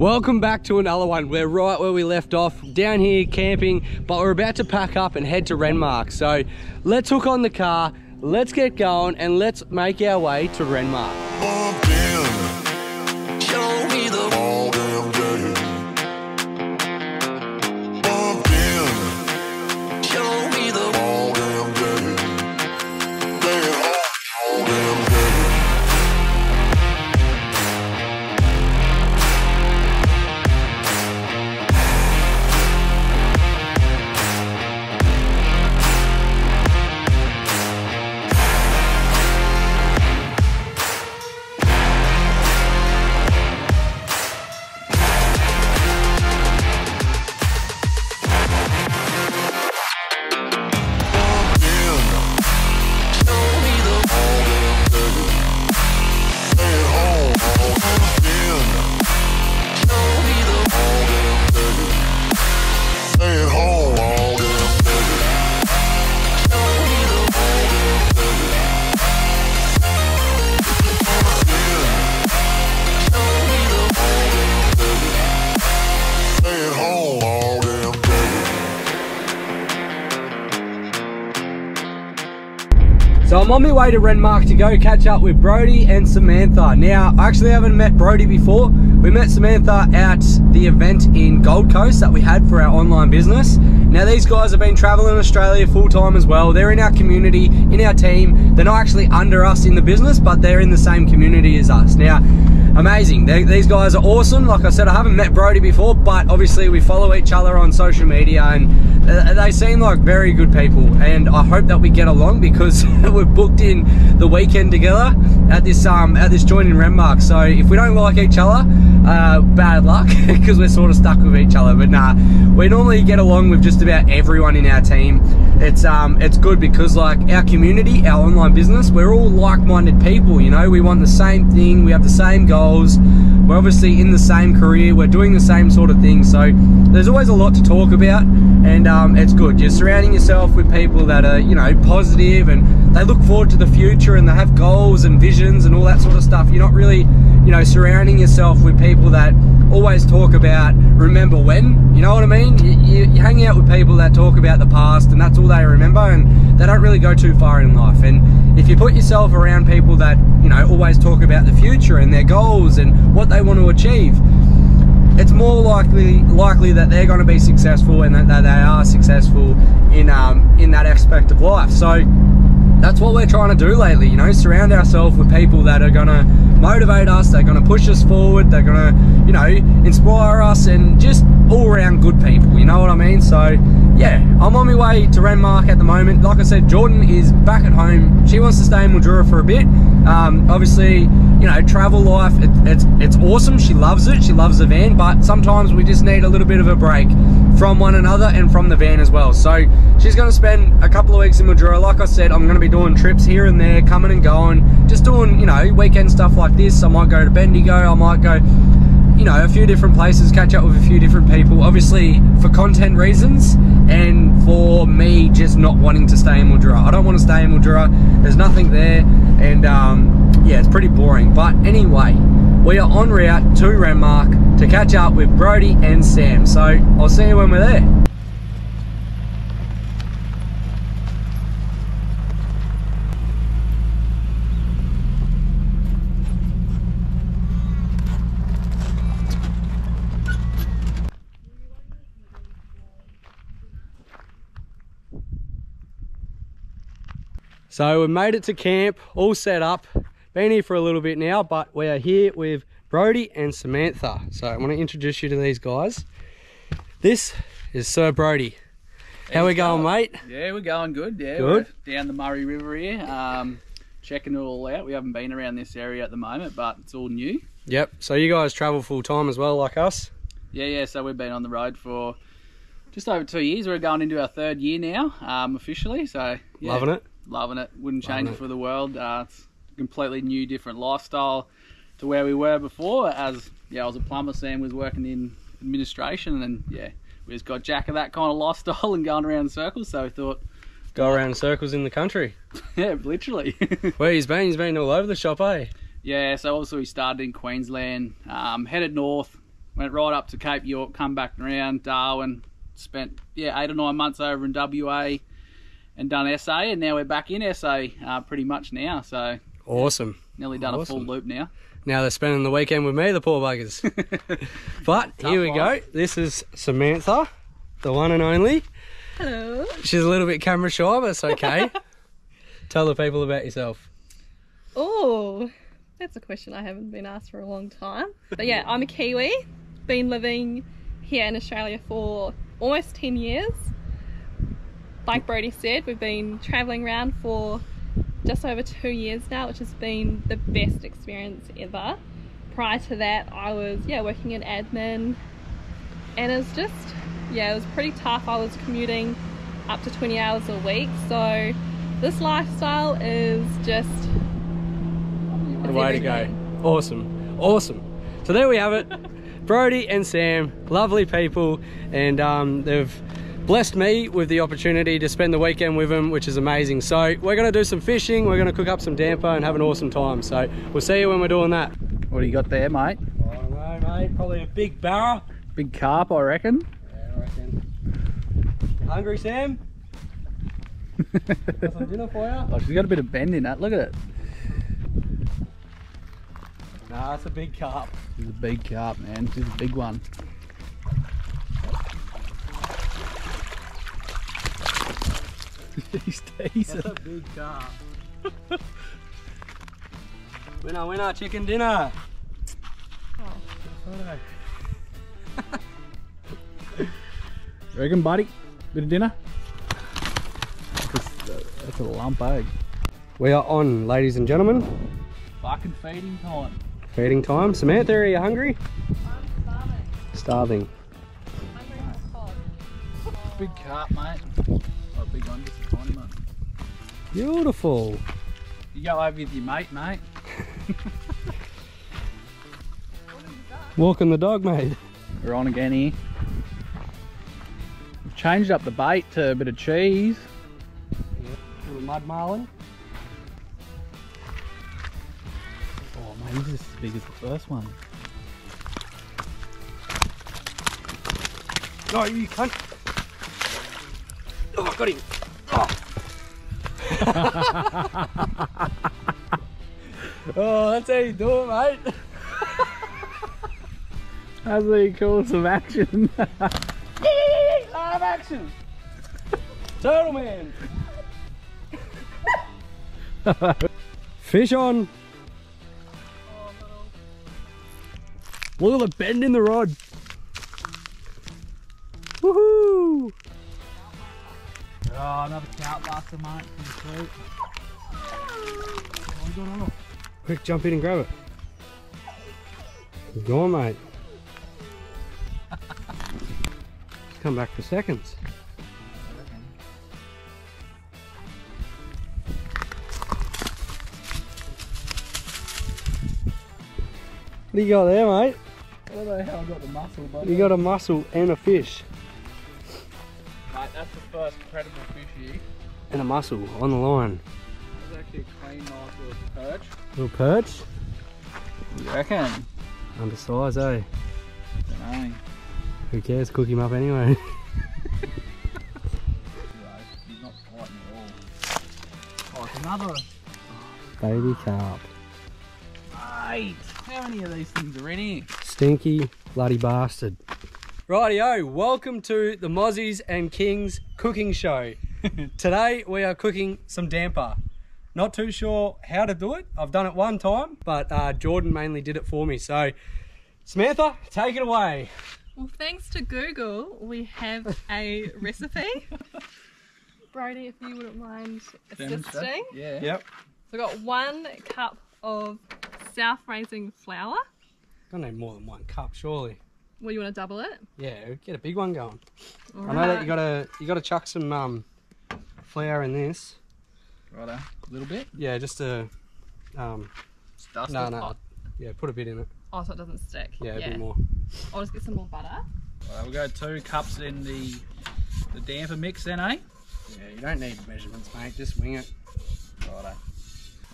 Welcome back to another one. We're right where we left off, down here camping, but we're about to pack up and head to Renmark. So let's hook on the car, let's get going, and let's make our way to Renmark. I'm on my way to Renmark to go catch up with Brodie and Samantha. Now, I actually haven't met Brodie before. We met Samantha at the event in Gold Coast that we had for our online business. Now, these guys have been traveling Australia full time as well. They're in our community, in our team. They're not actually under us in the business, but they're in the same community as us. Now, amazing. They, these guys are awesome. Like I said, I haven't met Brodie before, but obviously we follow each other on social media and they seem like very good people. And I hope that we get along because we're booked in the weekend together at this um at this joint in Renmark. So if we don't like each other, uh, bad luck because we're sort of stuck with each other. But nah, we normally get along with just about everyone in our team. It's um it's good because like our community, our online business, we're all like-minded people. You know, we want the same thing, we have the same goals. We're obviously in the same career, we're doing the same sort of thing. So there's always a lot to talk about, and um, it's good. You're surrounding yourself with people that are you know positive and they look forward to the future and they have goals and visions and all that sort of stuff. You're not really you know surrounding yourself with people that always talk about remember when? You know what i mean? You, you, hang out with people that talk about the past and that's all they remember and they don't really go too far in life. And if you put yourself around people that you know always talk about the future and their goals and what they want to achieve it's more likely likely that they're going to be successful and that, that they are successful in um, in that aspect of life. So that's what we're trying to do lately you know surround ourselves with people that are to motivate us they're to push us forward they're to you know inspire us and just all around good people you know what i mean? So yeah i'm on my way to renmark at the moment. Like i said jordan is back at home. She wants to stay in mildura for a bit. Um, obviously you know travel life it, it's it's awesome. She loves it. She loves the van but sometimes we just need a little bit of a break from one another and from the van as well. So she's going to spend a couple of weeks in mildura. Like i said i'm going to be doing trips here and there coming and going just doing you know weekend stuff like this. I might go to bendigo. I might go you know a few different places catch up with a few different people obviously for content reasons and for me just not wanting to stay in mildura. I don't want to stay in mildura. There's nothing there and um, yeah it's pretty boring. But anyway we are en route to renmark to catch up with brodie and sam. So i'll see you when we're there So we've made it to camp, all set up. Been here for a little bit now, but we are here with Brodie and Samantha. So I want to introduce you to these guys. This is Sir Brodie. How we going, mate? Yeah, we're going good. Yeah, Good. We're down the Murray River here, um, checking it all out. We haven't been around this area at the moment, but it's all new. Yep. So you guys travel full time as well, like us? Yeah, yeah. So we've been on the road for just over two years. We're going into our third year now, um, officially. So yeah, Loving it? Loving it. Wouldn't change it for the world. Uh, it's a completely new, different lifestyle to where we were before. As yeah, I was a plumber. Sam was working in administration, and yeah, we just got jack of that kind of lifestyle and going around in circles. So we thought, Go around in circles in the country. yeah, literally. Where he's been, he's been all over the shop, eh? Yeah, so obviously we started in Queensland, um, headed north, went right up to Cape York, come back around Darwin, spent yeah eight or nine months over in WA, and done SA, and now we're back in SA uh, pretty much now. So Awesome. nearly done a full loop now. Now they're spending the weekend with me, the poor buggers. but here we go. This is Samantha, the one and only. Hello. She's a little bit camera shy, but it's okay. Tell the people about yourself. Oh, that's a question I haven't been asked for a long time. But yeah, I'm a Kiwi. Been living here in Australia for almost 10 years. Like Brodie said, we've been travelling around for just over two years now, which has been the best experience ever. Prior to that, I was yeah working in admin, and it's just yeah it was pretty tough. I was commuting up to 20 hours a week, so this lifestyle is just The way to go. Awesome. Awesome. So there we have it. Brodie and Sam, lovely people, and um, they've blessed me with the opportunity to spend the weekend with them, which is amazing. So we're going to do some fishing, we're going to cook up some damper and have an awesome time. So we'll see you when we're doing that. What do you got there, mate? I don't know, mate. Probably a big barra. Big carp, I reckon. Yeah, I reckon. Hungry, Sam? Got some dinner for you? Oh, she's got a bit of bend in that. Look at it. Nah, it's a big carp. She's a big carp, man. She's a big one. He's decent. That's a big carp. winner, winner, chicken dinner. Oh. Reckon, buddy? Bit of dinner? That's, uh, that's a lump egg. We are on, ladies and gentlemen. Fucking feeding time. Feeding time. Samantha, are you hungry? Starving. Big carp, mate. One, just a tiny one. Beautiful. You go over with your mate, mate. Walking the dog, mate. We're on again here. We've changed up the bait to a bit of cheese. Little mud marlin. Oh, mate, this is as big as the first one. No, you cunt. Oh, I got him. Oh. oh, that's how you do it, mate. That's what you call some action. Live action. Turtle man. Fish on. Oh, Look at the bend in the rod. Another trout buster, mate. Pretty sweet. Quick, jump in and grab it. Go on, mate. Come back for seconds. What do you got there, mate? I don't know how I got the muscle, but You got a mussel and a fish. Mate, that's the first credible fish here. And a mussel on the line. That's actually a clean, nice little perch. Little perch. You reckon? Undersized, eh? Don't know. Who cares? Cook him up anyway. He's not fighting at all. Oh, another. Baby carp. Mate, how many of these things are in here? Stinky bloody bastard. Rightio, welcome to the Mozzies and Kings cooking show. Today we are cooking some damper. Not too sure how to do it. I've done it one time, but uh, Jordan mainly did it for me. So, Samantha, take it away. Well, thanks to Google, we have a recipe. Brodie, if you wouldn't mind assisting. Yeah. Yep. So I've got one cup of self-raising flour. Don't need more than one cup, surely. Well, you want to double it? Yeah, get a big one going. All I know that you gotta you gotta chuck some um, flour in this. Righto. A little bit. Yeah, just to um, Just dust no it. no, yeah, put a bit in it. Oh, so it doesn't stick. Yeah, a bit more. I'll just get some more butter. Right, we'll go two cups in the the damper mix then, eh? Yeah, you don't need measurements, mate. Just wing it. Righto.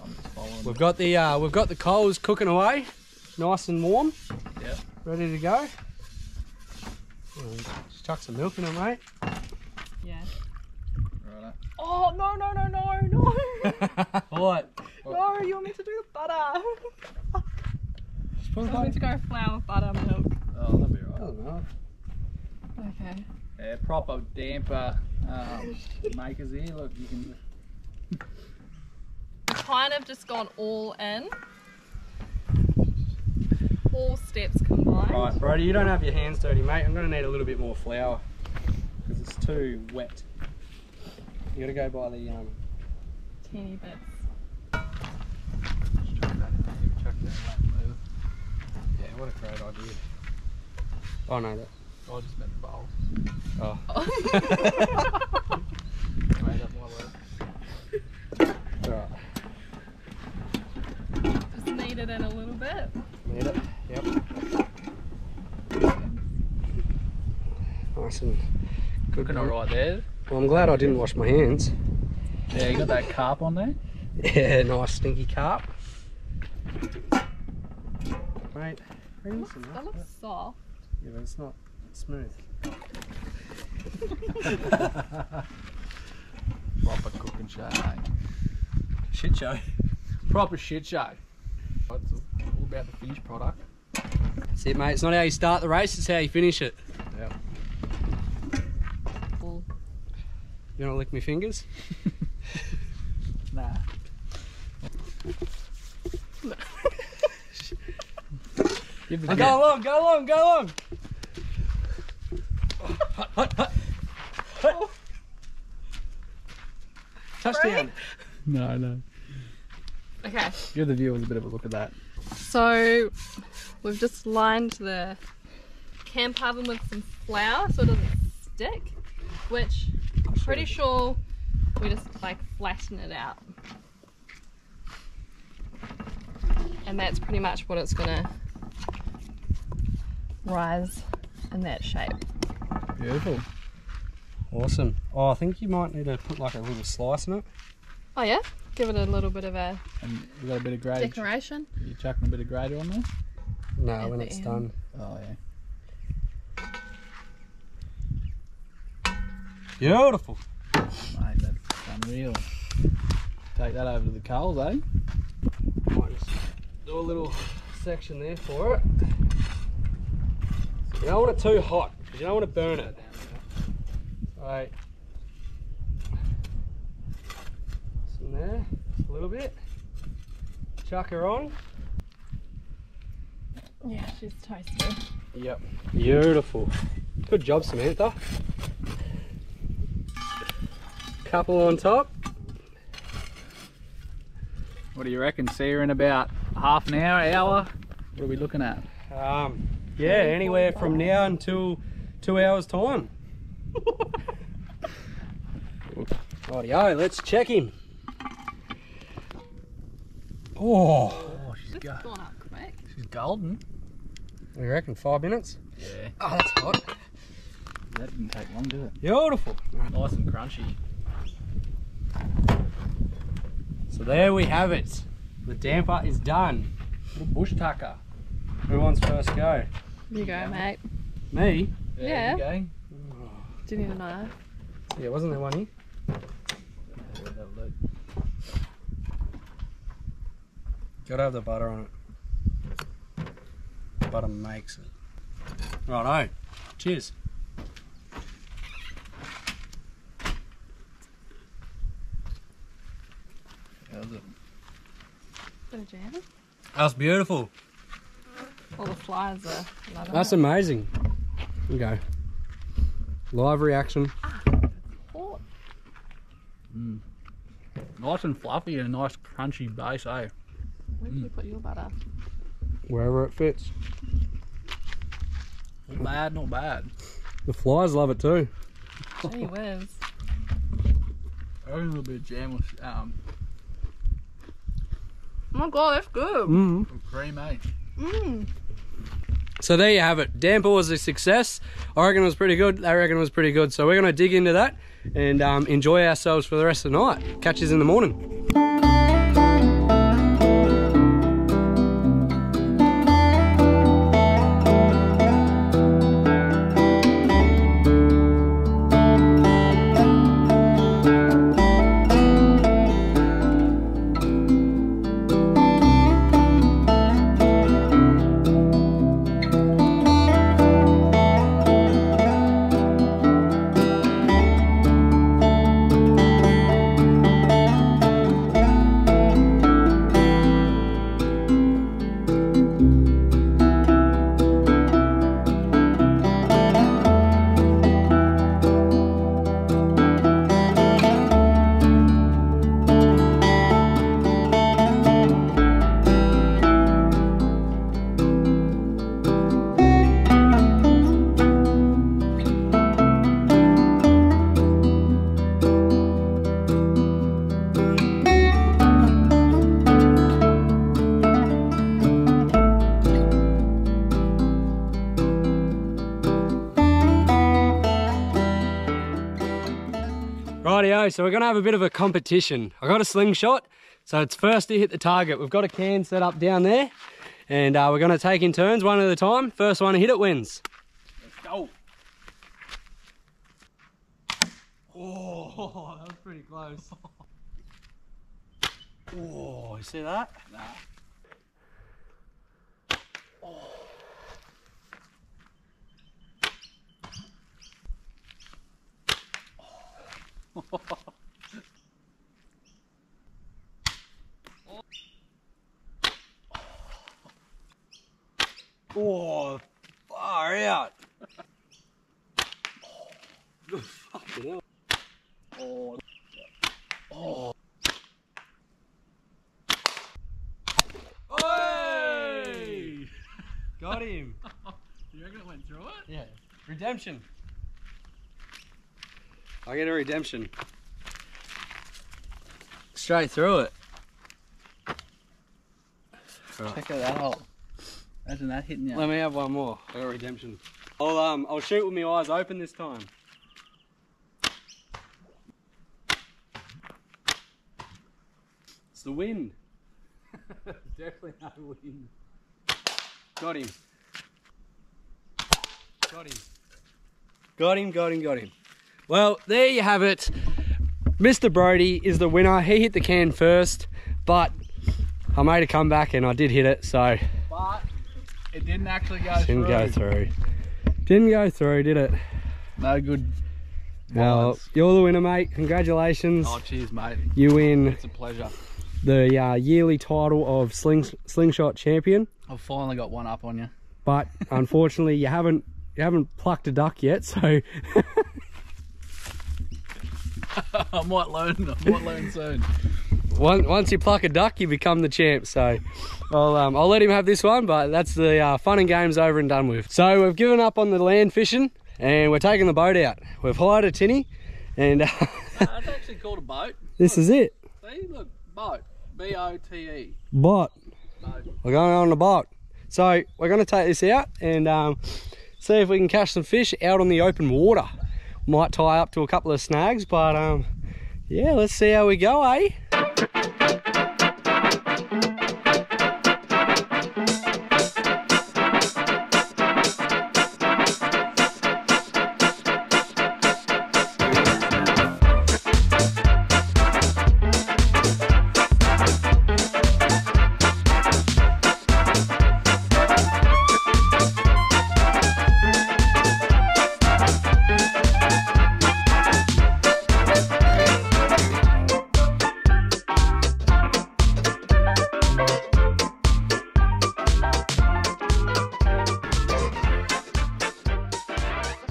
I'm just following. We've got the uh, we've got the coals cooking away, nice and warm, Yep. ready to go. Just chuck some milk in it, mate. Yeah. Right. Oh no no no no no! what? no, you want me to do the butter? Just put I want me to go flour, butter, milk. Oh, that'll be I right. don't know. Okay. Yeah, proper damper um, makers here. Look, you can. Kind of just gone all in. All steps combined. Right, Brodie, you don't have your hands dirty, mate. I'm going to need a little bit more flour because it's too wet. You got to go by the um. Teeny bits. Yeah, what a great idea. Oh no, that. I just meant the bowl. Oh. Made up my word. Alright. Just knead it in a little bit. Made it. Yep. Nice and good. Looking alright there. Well, I'm glad I didn't wash my hands. Yeah, you got that carp on there. Yeah, nice stinky carp. Mate, That looks, up. that looks soft. Yeah, but it's not smooth. Proper cooking show. mate. Shit show. Proper shit show. It's all about the finished product. That's it, mate. It's not how you start the race, it's how you finish it. Yeah. Full. You want to lick my fingers? Nah. Give the Go along, go along, go along. Touchdown. No, no. Okay. Give the viewers a bit of a look at that. So we've just lined the camp oven with some flour so it doesn't stick, which I'm pretty sure we just like flatten it out. And that's pretty much what it's gonna rise in that shape. Beautiful. Awesome. Oh, I think you might need to put like a little slice in it. Oh yeah? Give it a little bit of a And we got a bit of grater. decoration. You chucking a bit of grater on there? No, At when the it's end. done. Oh yeah. Beautiful. Mate, that's unreal. Take that over to the coals, eh? Might just do a little section there for it. You don't want it too hot because you don't want to burn it. Right. Some there, just a little bit. Chuck her on. Yeah, she's toasted. Yep. Beautiful. Good job, Samantha. Couple on top. What do you reckon? See her in about half an hour, hour? What are we looking at? Um, yeah, anywhere from now until two hours time. Rightio, let's check him. Oh, Oh, she's, go- gone up quick. she's golden. you reckon five minutes? Yeah. Oh, that's hot. That didn't take long, did it? Beautiful. Nice and crunchy. So there we have it. The damper is done. Little bush tucker. Who wants first go? You go, mate. Me? Yeah. There you Do you need a knife? Yeah, wasn't there one here? go. Have a look. Gotta have the butter on it. Butter makes it. Righto. Cheers. How's it? Bit of jam. That's beautiful. All the flies are loving That's it. amazing. Here you go. Live reaction. Ah, Hot. Mm. Nice and fluffy and a nice crunchy base, eh? Where did you put your butter? Wherever it fits. Not bad, not bad. The flies love it too. Gee whiz. A little bit of jam with um, Oh my god, that's good. Mm. cream, eh? Mmm. So there you have it. Damper was a success. I reckon it was pretty good. They reckon it was pretty good. So we're going to dig into that and um, enjoy ourselves for the rest of the night. Catch us in the morning. Rightio, so we're gonna have a bit of a competition. I got a slingshot, so it's first to hit the target. We've got a can set up down there, and uh, we're gonna take in turns, one at a time. First one to hit it wins. Let's go. Oh, that was pretty close. Oh, you see that? Nah. Oh, far out. Oh, fucking hell. Oh, Hey! Got him. you reckon it went through it? Yeah. Redemption. I get a redemption. Straight through it. Check it out that hole. Imagine that hitting you. Let me have one more. I got a redemption. I'll um I'll shoot with my eyes open this time. It's the wind. Definitely no wind. Got him. Got him. Got him, got him, got him. Well, there you have it. Mr. Brodie is the winner. He hit the can first, but I made a comeback and I did hit it, so But it didn't actually go didn't through. go through. Didn't go through, did it? No good. Well, you're the winner, mate. Congratulations. Oh, cheers, mate. You win It's a pleasure. the uh, yearly title of sling, slingshot champion, I've finally got one up on you. but unfortunately, you haven't you haven't plucked a duck yet. So I might learn. I might learn soon. once once you pluck a duck, you become the champ. So I'll um, I'll let him have this one, but that's the uh, fun and games over and done with. So we've given up on the land fishing, and we're taking the boat out. We've hired a tinny, and uh, That's actually called a boat. this is it. See, look, boat. B O T E. But Boat. we're going on the boat. So we're going to take this out and um, see if we can catch some fish out on the open water. Might tie up to a couple of snags, but um, yeah, let's see how we go, eh?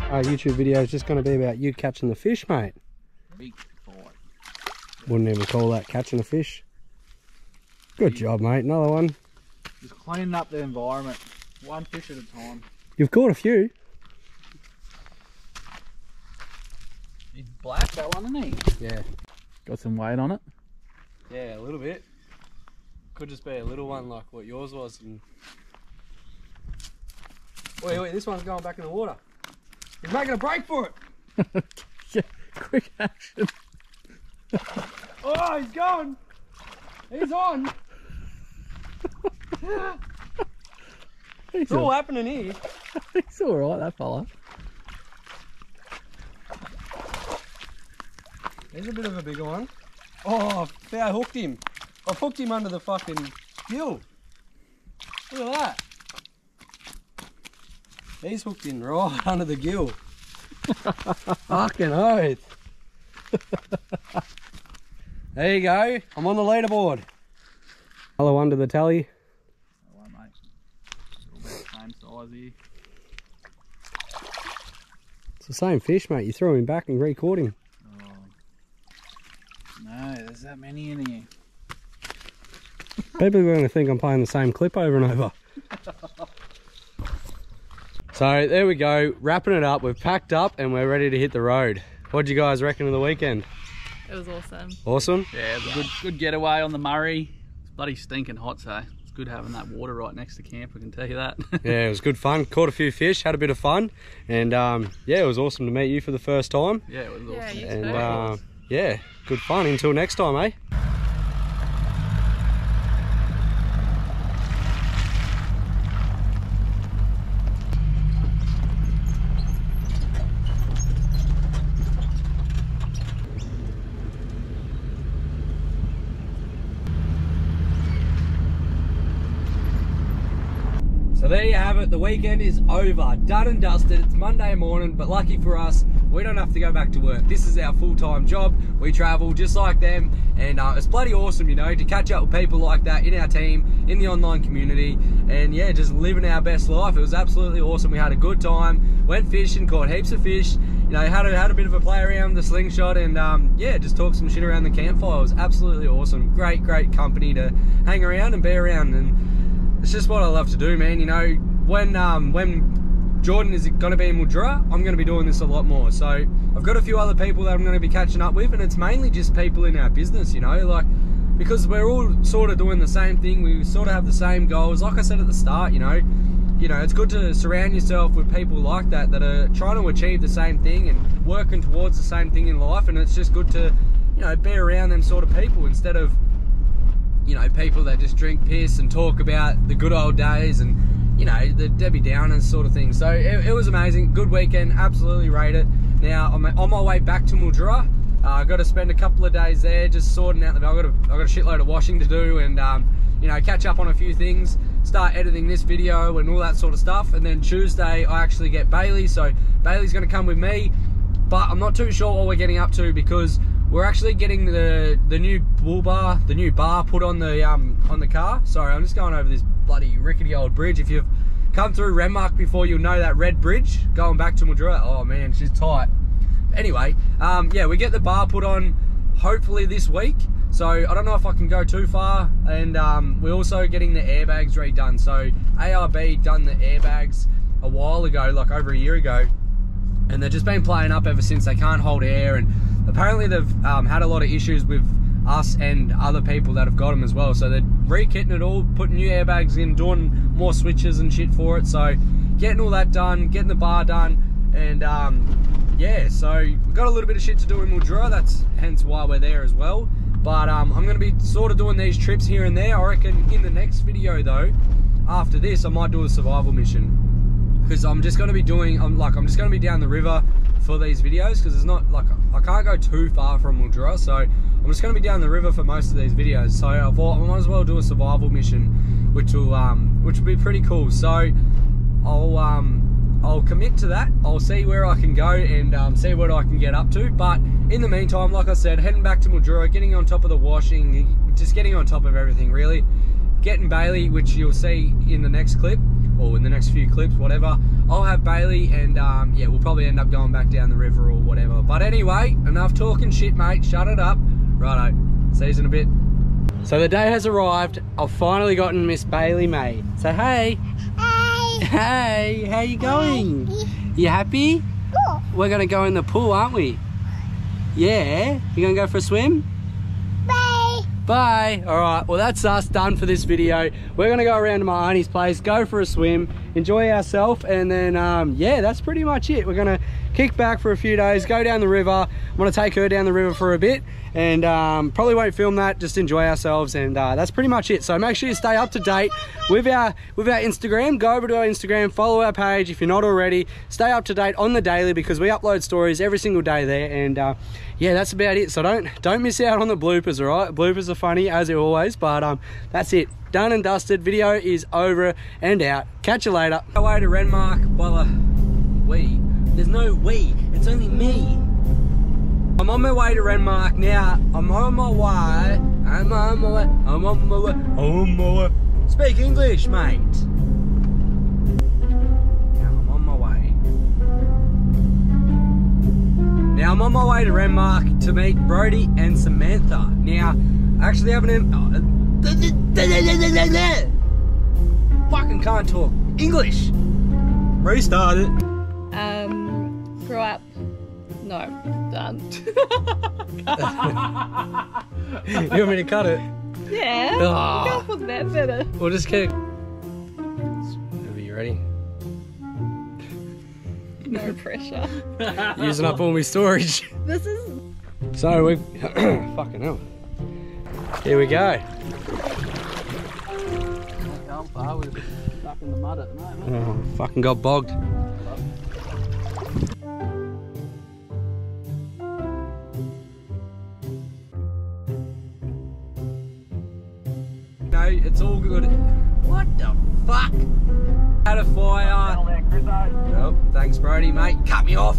Our YouTube video is just going to be about you catching the fish, mate. Big boy. Wouldn't even call that catching a fish. Good job, mate. Another one. Just cleaning up the environment, one fish at a time. You've caught a few. He's black, that one, isn't he? Yeah. Got some weight on it. Yeah, a little bit. Could just be a little one like what yours was. And... Wait, wait, this one's going back in the water. He's making a break for it. Yeah, quick action. Oh, he's going. He's on. He's, It's all happening here. he's all right, that fella. There's a bit of a bigger one. Oh, I hooked him. I've hooked him under the fucking gill. Look at that. He's hooked in right under the gill. fucking oath. there you go. I'm on the leaderboard. Another one to the tally. All right, mate. Little bit same size here. It's the same fish, mate. You throw him back and re-caught him. Oh. No, there's that many in here. People are going to think I'm playing the same clip over and over. so there we go, wrapping it up. We've packed up and we're ready to hit the road. What do you guys reckon of the weekend? It was awesome. Awesome. Yeah, it was a good, good getaway on the Murray. It's bloody stinking hot, so it's good having that water right next to camp. I can tell you that. Yeah, it was good fun. Caught a few fish, had a bit of fun, and um, yeah, it was awesome to meet you for the first time. yeah, it was Yeah, awesome. you And too. uh, yeah, good fun. Until next time, eh? Weekend is over, done and dusted. It's Monday morning, but lucky for us, we don't have to go back to work. This is our full-time job. We travel just like them, and uh, it's bloody awesome, you know, to catch up with people like that in our team, in the online community, and yeah, just living our best life. It was absolutely awesome. We had a good time. Went fishing, caught heaps of fish. You know, had a, had a bit of a play around the slingshot, and um, yeah, just talked some shit around the campfire. It was absolutely awesome. Great, great company to hang around and be around, and it's just what I love to do, man. You know, when um, when Jordan is going to be in Mildura, I'm going to be doing this a lot more. So I've got a few other people that I'm going to be catching up with, and it's mainly just people in our business, you know, like because we're all sort of doing the same thing. We sort of have the same goals. Like I said at the start, you know, you know, it's good to surround yourself with people like that that are trying to achieve the same thing and working towards the same thing in life. And it's just good to, you know, be around them sort of people instead of you know, people that just drink piss and talk about the good old days and, you know, the Debbie Downers sort of thing. So it, it was amazing. Good weekend. Absolutely rate it. Now, I'm on my way back to Mildura. Uh, I got to spend a couple of days there just sorting out the. I got a, I got a shitload of washing to do and, um, you know, catch up on a few things, start editing this video and all that sort of stuff. And then Tuesday, I actually get Bailey. So Bailey's going to come with me, but I'm not too sure what we're getting up to because we're actually getting the the new bull bar, the new bar put on the um on the car. Sorry, I'm just going over this bloody rickety old bridge. If you've come through Renmark before, you'll know that red bridge going back to Mildura. Oh man, she's tight. Anyway, um, yeah, we get the bar put on hopefully this week. So I don't know if I can go too far, and um, we're also getting the airbags redone. So ARB done the airbags a while ago, like over a year ago, and they've just been playing up ever since. They can't hold air, and apparently they've um, had a lot of issues with us and other people that have got them as well. So they're re-kitting it all, putting new airbags in, doing more switches and shit for it. So getting all that done, getting the bar done, and um, yeah, so we've got a little bit of shit to do in Mildura. That's hence why we're there as well. But um, I'm going to be sort of doing these trips here and there. I reckon in the next video though, after this, I might do a survival mission because I'm just going to be doing. I'm like I'm just going to be down the river for these videos because it's not like I can't go too far from Mildura, so I'm just going to be down the river for most of these videos. So I might as well do a survival mission, which will um, which will be pretty cool. So I'll um, I'll commit to that. I'll see where I can go and um, see what I can get up to. But in the meantime, like I said, heading back to Mildura, getting on top of the washing, just getting on top of everything really. Getting Bailey, which you'll see in the next clip or in the next few clips, whatever. I'll have Bailey, and um, yeah, we'll probably end up going back down the river or whatever. But anyway, enough talking shit, mate. Shut it up. Righto. See you in a bit. So the day has arrived. I've finally gotten Miss Bailey, mate. So hey. Hey. Hey, how you going? You happy? Cool. We're gonna go in the pool, aren't we? Yeah. You gonna go for a swim? Bye. Bye. All right. Well, that's us done for this video. We're gonna go around to my auntie's place, go for a swim, enjoy ourselves, and then um, yeah, that's pretty much it. We're gonna kick back for a few days, go down the river. I'm gonna take her down the river for a bit, and um, probably won't film that. Just enjoy ourselves, and uh, that's pretty much it. So make sure you stay up to date with our with our Instagram. Go over to our Instagram, follow our page if you're not already. Stay up to date on the daily because we upload stories every single day there, and uh, yeah, that's about it. So don't don't miss out on the bloopers. All right, bloopers are funny as always, but um, that's it. Done and dusted. Video is over and out. Catch you later. Away to Renmark. Well, uh, we. There's no we. It's only me. I'm on my way to Renmark now. I'm on my way. I'm on my way. I'm on my way. I'm on my way. Speak English, mate. Now I'm on my way. Now I'm on my way to Renmark to meet Brodie and Samantha. Now, I actually haven't. Uh, fucking can't talk English. Restart it. Um, grow up. No, done. you want me to cut it? yeah. Ah. Golf was that better. We'll just keep. Are you ready? No pressure. Using up all my storage. This is So we've fucking hell. Here we go. Not going far. We're stuck in the mud at the moment. Oh, fucking got bogged. No, it's all good. What the fuck? Had a fire. Oh, thanks, Brodie, mate. Cut me off.